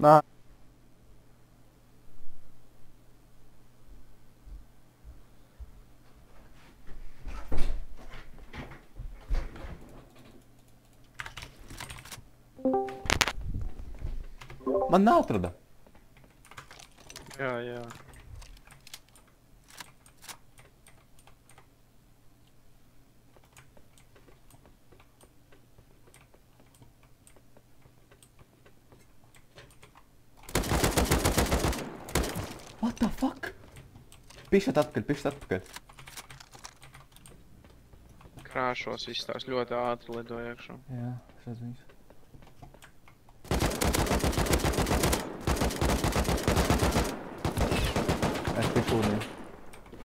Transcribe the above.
Nā. Man neatrada. Jā, jā. What the fuck? Pišat atpakaļ, pišat atpakaļ. Krāšos viss tās ļoti ātri lidoja iekšā. Jā, es redzu viņus. Es pišu ūdeni.